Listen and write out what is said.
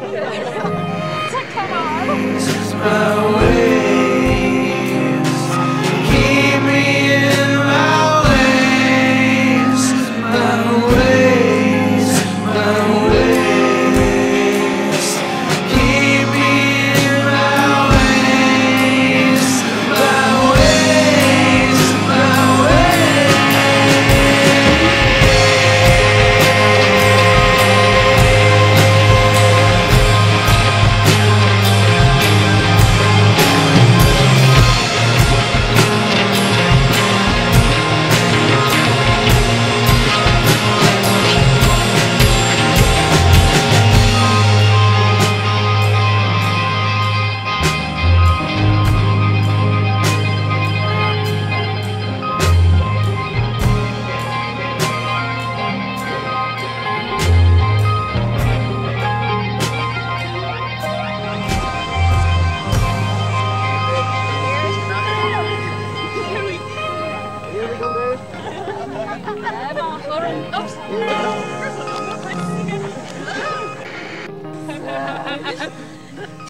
to come on. Oh, Oops.